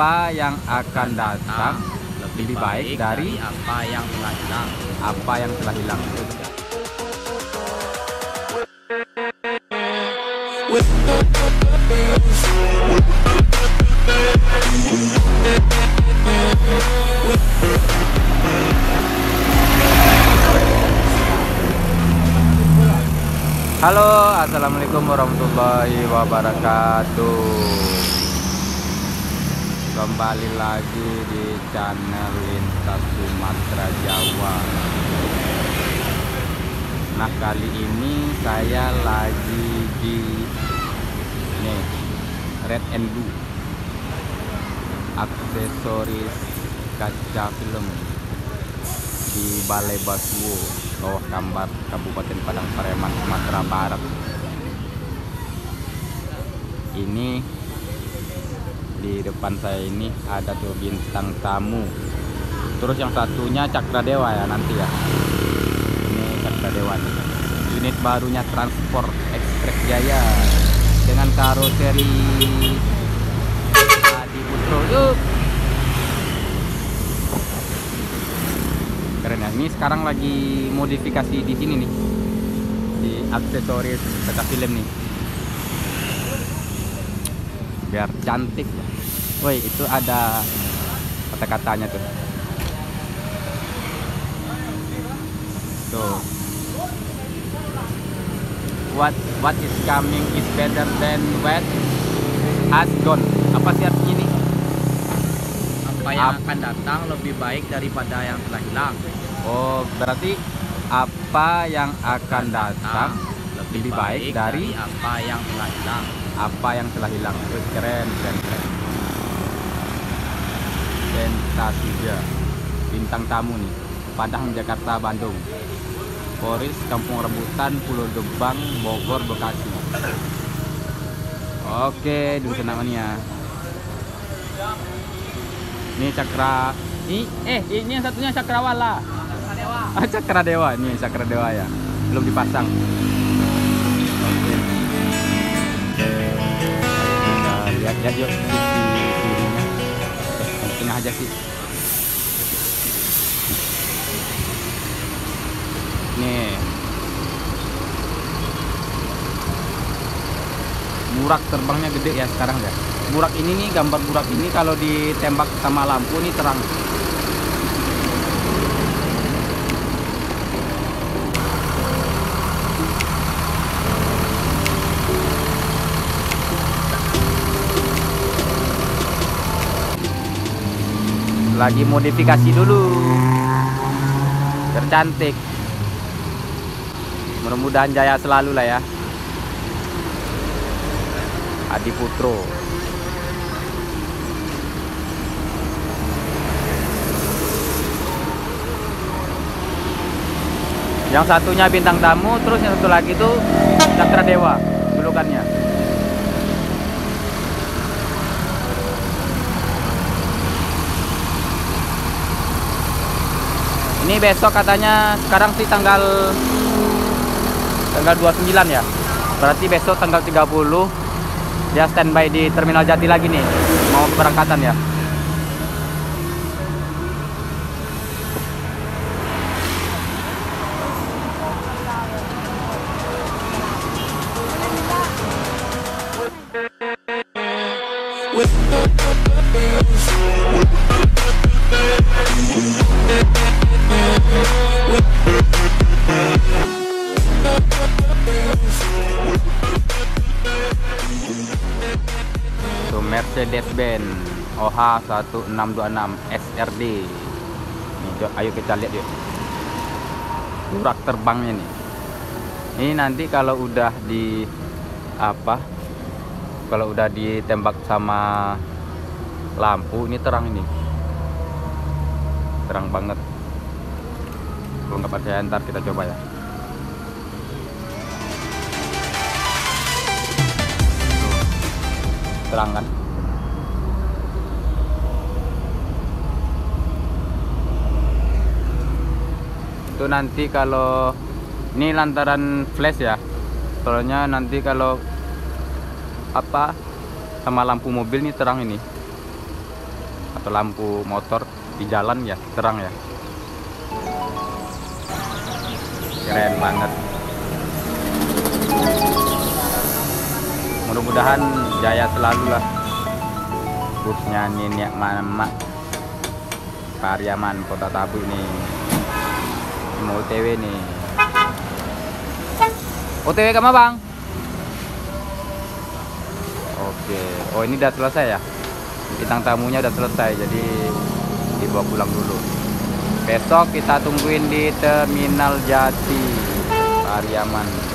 apa yang akan datang lebih baik dari apa yang telah hilang. apa yang telah hilang. Halo, assalamualaikum warahmatullahi wabarakatuh. Kembali lagi di channel Lintas Sumatera Jawa. Nah, kali ini saya lagi di nih Red and Blue aksesoris kaca film di Balai Basuo, Bawah Kambar, Kabupaten Padang Pareman, Sumatera Barat. Ini di depan saya ini ada tuh bintang tamu. Terus yang satunya Cakra Dewa ya nanti ya. Ini Cakra Dewa nih. Unit barunya Transport Express Jaya dengan karoseri Adi Putro. Yuk. keren ya ini sekarang lagi modifikasi di sini nih di aksesoris kaca film nih biar cantik. Woi itu ada kata-katanya tuh. Tuh. What what is coming is better than what has gone. Apa sih artinya nih Apa yang akan datang lebih baik daripada yang telah hilang. oh berarti apa yang akan datang lebih baik dari apa yang telah hilang. Apa yang telah hilang. Wih, keren keren keren. Sensasiga bintang tamu nih Padang Jakarta Bandung. Poris Kampung Rebutan Pulau Gebang Bogor Bekasi. Oke dulu namanya ini cakra ini eh ini yang satunya cakrawala. Ah cakra dewa ini cakra dewa ya. Belum dipasang lihat-lihat yuk eh yang tengah aja sih. Nih. Burak terbangnya gede ya sekarang ya. Burak ini nih gambar burak ini kalau ditembak sama lampu nih terang lagi modifikasi dulu. Tercantik mudah-mudahan jaya selalu lah ya. Adi Putro. Yang satunya bintang tamu terus yang satu lagi tuh Cakra Dewa julukannya ini besok katanya sekarang sih tanggal tanggal 29 ya. Berarti besok tanggal 30 dia standby di terminal Jati lagi nih. Mau keberangkatan ya Itu Mercedes-Benz OH 1626 SRD. Nih, coba, ayo kita lihat yuk. Burak terbangnya nih. Ini nanti kalau udah di apa? Kalau udah ditembak sama lampu ini terang ini. Terang banget. Nggak percaya ntar kita coba ya. terang kan? Itu nanti kalau ini lantaran flash ya. Soalnya nanti kalau apa sama lampu mobil nih terang ini. Atau lampu motor di jalan ya terang ya keren banget. Mudah-mudahan jaya selalu lah busnya Niniak Mama Pariaman Kota Tabu ini. Mau OTW nih OTW ke mana bang? Oke. Oh ini udah selesai ya? Bintang tamunya udah selesai Jadi dibawa pulang dulu Besok kita tungguin di Terminal Jati Pariaman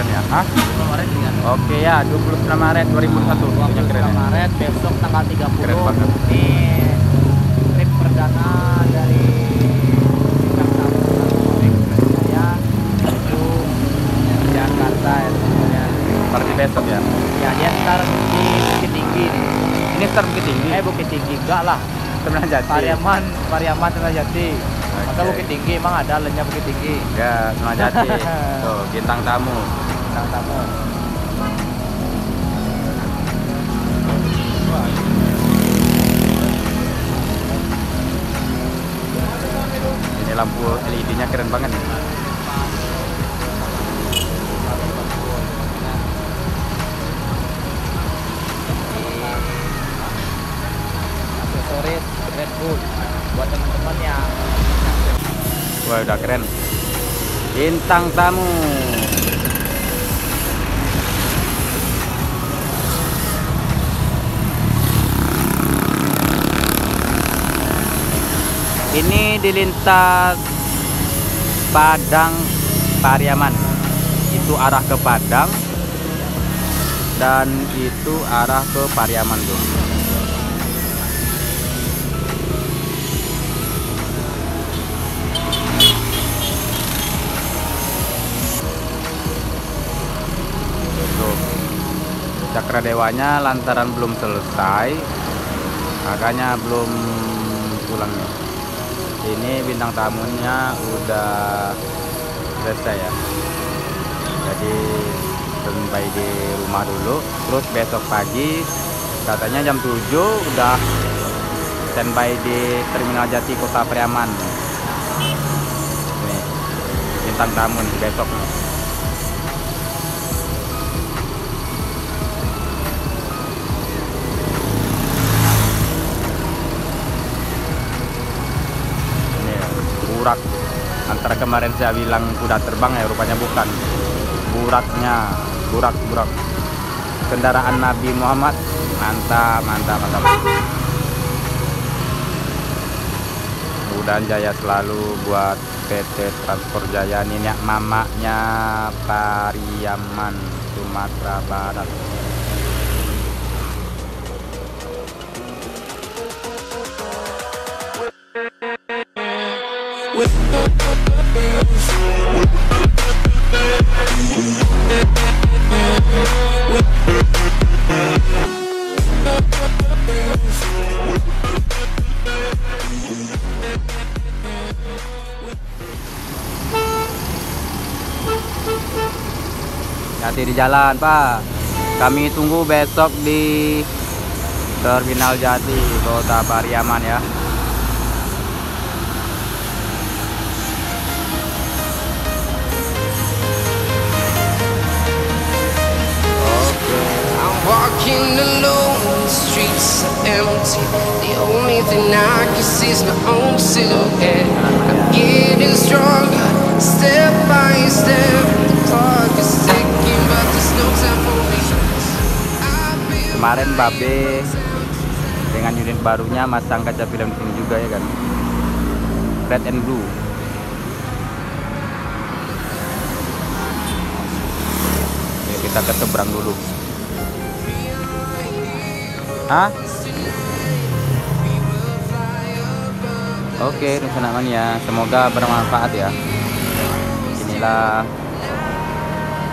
Keren ya Hah? Maret kan? Oke ya 29 Maret 2001 Ini keren ya Maret besok tanggal 30 Keren banget. Ini trip perdana dari menuju Jakarta ya sebenarnya. Besok ya Ya dia ntar di Bukit Tinggi nih. Ini start Bukit Tinggi Eh Bukit Tinggi enggak lah. Terminal Jati Pariaman, Pariaman Tengah Jati. Oke. Bukit Tinggi emang ada lenyap Bukit Tinggi. Enggak, Terminal Jati Tuh, bintang tamu Bintang Tamu. Ini lampu LED-nya keren banget nih. aksesoris Red Bull buat teman-teman yang Wah, udah keren. Bintang tamu. Ini di lintas Padang Pariaman. Itu arah ke Padang dan itu arah ke Pariaman. Tuh. Cakra lantaran belum selesai makanya belum pulang. Ini bintang tamunya udah selesai ya. Jadi standby di rumah dulu. Terus besok pagi katanya jam 7 udah standby di Terminal Jati Kota Priaman. Nih, bintang tamu besok nih. Burak. Antara kemarin saya bilang kuda terbang ya rupanya bukan. Buraknya. Burak burak. Kendaraan Nabi Muhammad. Mantap mantap mantap. Mudah jaya selalu buat PT Transport Jaya Niniak mamanya Pariaman Sumatera Barat hati di jalan Pak. Kami tunggu besok di Terminal Jati Kota Pariaman ya empty. The only thing I can see is my own silhouette. I'm getting stronger, step by step. The clock is ticking, but there's no time for me. Kemarin Babe dengan unit barunya masang kaca film di sini juga ya kan red and blue Oke, kita ke seberang dulu Hah? Oke, teman ya. Semoga bermanfaat ya. Inilah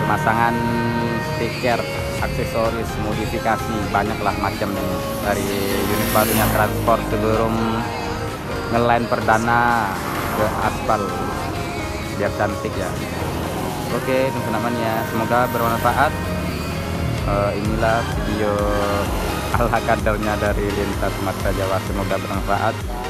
pemasangan stiker, aksesoris, modifikasi, banyaklah macamnya dari unit barunya transport sebelum ngelain perdana ke aspal biar cantik ya. Oke, teman ya. Semoga bermanfaat. Eh, inilah video ala kadarnya dari lintas Sumatera Jawa semoga bermanfaat